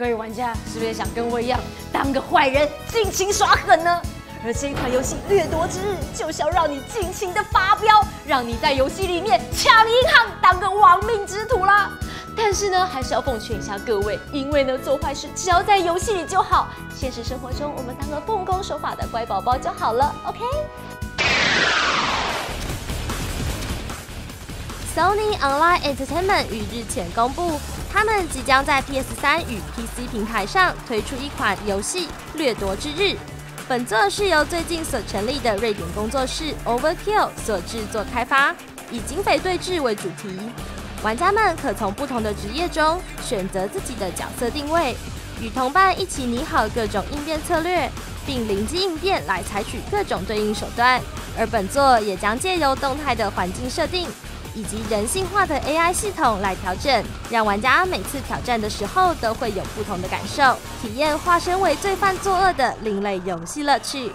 各位玩家是不是也想跟我一样当个坏人，尽情耍狠呢？而这一款游戏《掠夺之日》就是要让你尽情的发飙，让你在游戏里面抢银行，当个亡命之徒啦！但是呢，还是要奉劝一下各位，因为呢，做坏事只要在游戏里就好，现实生活中我们当个奉公守法的乖宝宝就好了。OK。Sony Online Entertainment 于日前公布，他们即将在 PS3 与 PC 平台上推出一款游戏《掠夺之日》。本作是由最近所成立的瑞典工作室 Overkill 所制作开发，以警匪对峙为主题。玩家们可从不同的职业中选择自己的角色定位，与同伴一起拟好各种应变策略，并灵机应变来采取各种对应手段。而本作也将借由动态的环境设定。以及人性化的 AI 系统来调整，让玩家每次挑战的时候都会有不同的感受，体验化身为罪犯作恶的另类游戏乐趣。